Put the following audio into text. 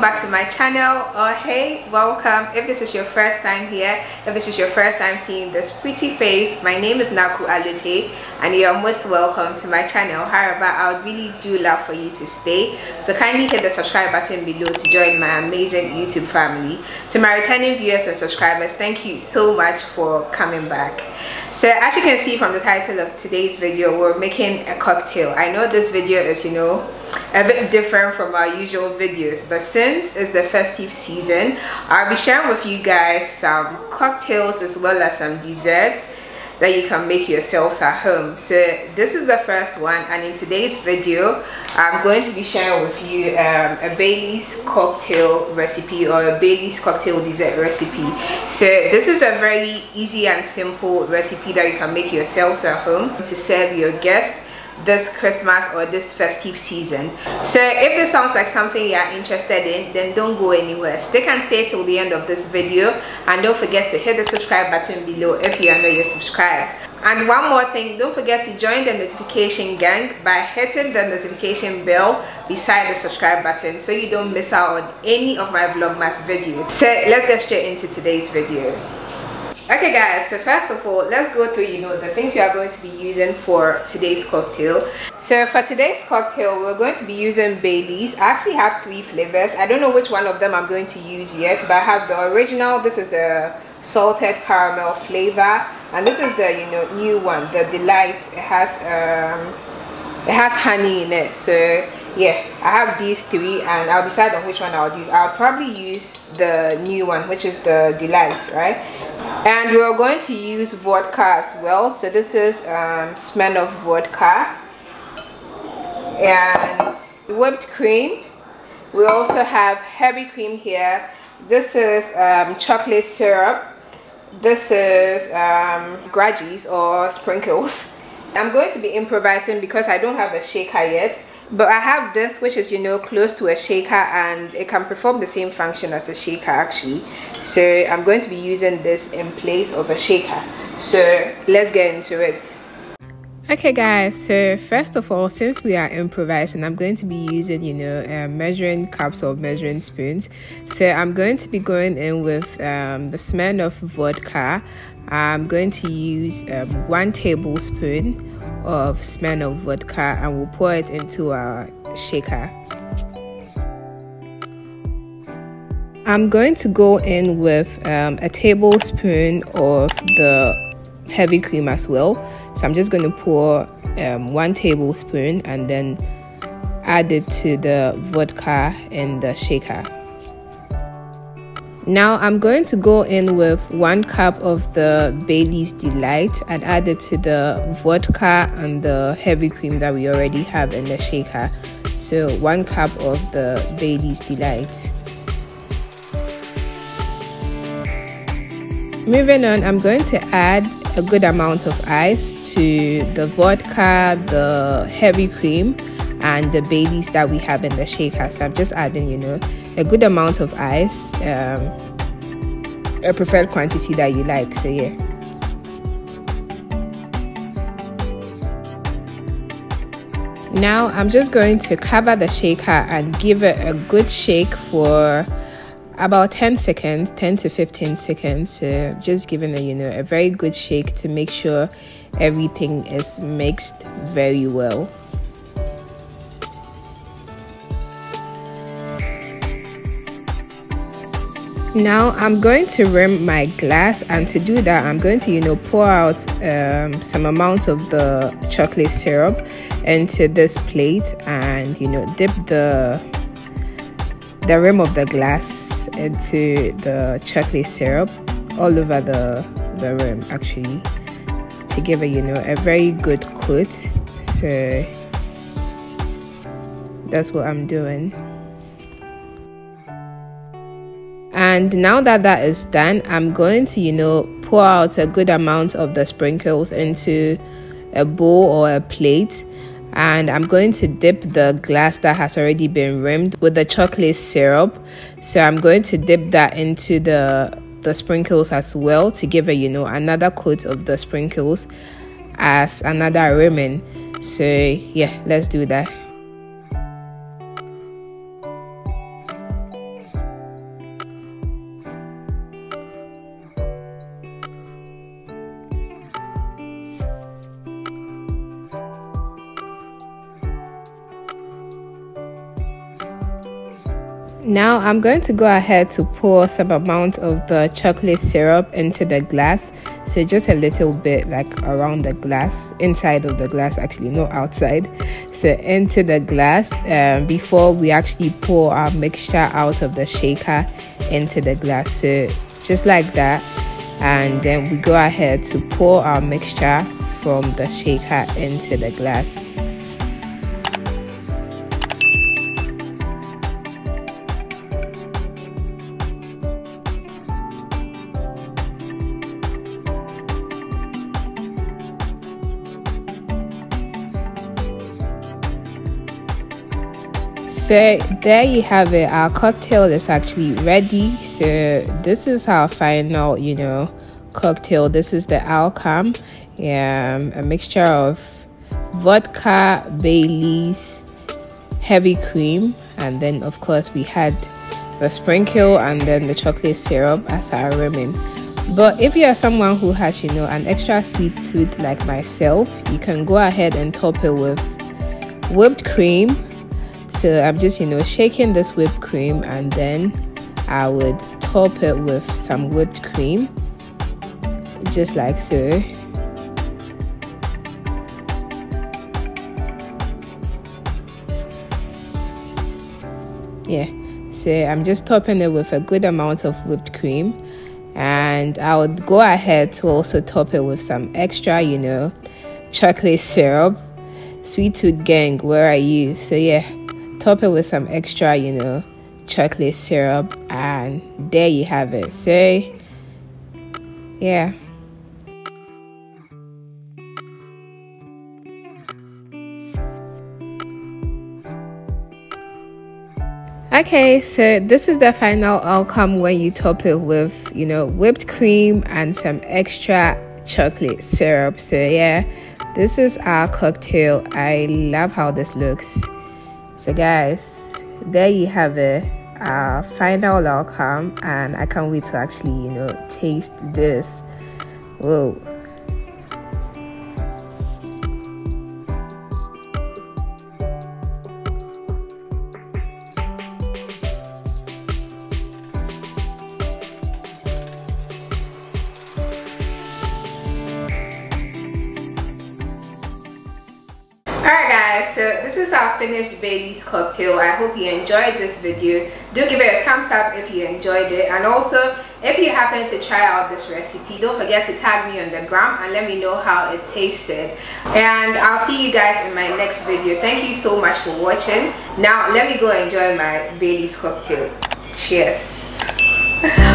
my channel. Or hey welcome. If this is your first time here if this is your first time seeing this pretty face my name is Naaku Allotey and you are most welcome to my channel. However I would really do love for you to stay. So kindly hit the subscribe button below to join my amazing YouTube family. To my returning viewers and subscribers thank you so much for coming back. So as you can see from the title of today's video we're making a cocktail. I know this video is you know a bit different from our usual videos but since it's the festive season I'll be sharing with you guys some cocktails as well as some desserts that you can make yourselves at home. So this is the first one and in today's video i'm going to be sharing with you um, a bailey's cocktail recipe or a bailey's cocktail dessert recipe. So this is a very easy and simple recipe that you can make yourselves at home to serve your guests this Christmas or this festive season. So if this sounds like something you are interested in, then don't go anywhere. Stick and stay till the end of this video and don't forget to hit the subscribe button below if you are not yet subscribed. And one more thing, don't forget to join the notification gang by hitting the notification bell beside the subscribe button so you don't miss out on any of my Vlogmas videos. So let's get straight into today's video okay guys so first of all let's go through you know the things you are going to be using for today's cocktail. So for today's cocktail we're going to be using baileys. I actually have three flavors. I don't know which one of them i'm going to use yet but i have the original. This is a salted caramel flavor and this is the you know new one the delight. It has um it has honey in it. So yeah i have these three and i'll decide on which one i'll use. I'll probably use the new one which is the delight right and we're going to use vodka as well. So this is um, Smirnoff vodka. And whipped cream. We also have heavy cream here. This is um, chocolate syrup. This is um, grudgies or sprinkles. I'm going to be improvising because I don't have a shaker yet but I have this which is you know close to a shaker and it can perform the same function as a shaker actually. So I'm going to be using this in place of a shaker. So let's get into it. Okay guys so first of all since we are improvising i'm going to be using you know uh, measuring cups or measuring spoons. So i'm going to be going in with um, the of vodka. I'm going to use um, one tablespoon of Smirnoff vodka and we'll pour it into our shaker i'm going to go in with um, a tablespoon of the heavy cream as well so I'm just going to pour um, one tablespoon and then add it to the vodka in the shaker. Now I'm going to go in with one cup of the Bailey's Delight and add it to the vodka and the heavy cream that we already have in the shaker. So one cup of the Bailey's Delight. Moving on, I'm going to add a good amount of ice to the vodka, the heavy cream, and the Baileys that we have in the shaker. So I'm just adding, you know, a good amount of ice, um, a preferred quantity that you like. So yeah. Now I'm just going to cover the shaker and give it a good shake for about 10 seconds 10 to 15 seconds so just giving a you know a very good shake to make sure everything is mixed very well now i'm going to rim my glass and to do that i'm going to you know pour out um, some amount of the chocolate syrup into this plate and you know dip the the rim of the glass into the chocolate syrup all over the the rim actually to give it you know a very good coat. So that's what I'm doing and now that that is done I'm going to you know pour out a good amount of the sprinkles into a bowl or a plate and I'm going to dip the glass that has already been rimmed with the chocolate syrup. So I'm going to dip that into the the sprinkles as well to give it, you know, another coat of the sprinkles as another rimming. So yeah, let's do that. Now I'm going to go ahead to pour some amount of the chocolate syrup into the glass. So just a little bit like around the glass, inside of the glass actually, not outside. So into the glass um, before we actually pour our mixture out of the shaker into the glass. So just like that. And then we go ahead to pour our mixture from the shaker into the glass. So there you have it. Our cocktail is actually ready. So this is our final you know cocktail. This is the outcome um, a mixture of vodka baileys heavy cream and then of course we had the sprinkle and then the chocolate syrup as our rimming but if you are someone who has you know an extra sweet tooth like myself you can go ahead and top it with whipped cream so I'm just, you know, shaking this whipped cream and then I would top it with some whipped cream, just like so. Yeah, so I'm just topping it with a good amount of whipped cream and I would go ahead to also top it with some extra, you know, chocolate syrup. Sweet Tooth Gang, where are you? So, yeah, top it with some extra, you know, chocolate syrup, and there you have it. So, yeah. Okay, so this is the final outcome when you top it with, you know, whipped cream and some extra chocolate syrup. So, yeah, this is our cocktail. I love how this looks so guys there you have it. Our final outcome and i can't wait to actually you know taste this. Whoa finished Bailey's cocktail. I hope you enjoyed this video. Do give it a thumbs up if you enjoyed it. And also, if you happen to try out this recipe, don't forget to tag me on the gram and let me know how it tasted. And I'll see you guys in my next video. Thank you so much for watching. Now, let me go enjoy my Bailey's cocktail. Cheers.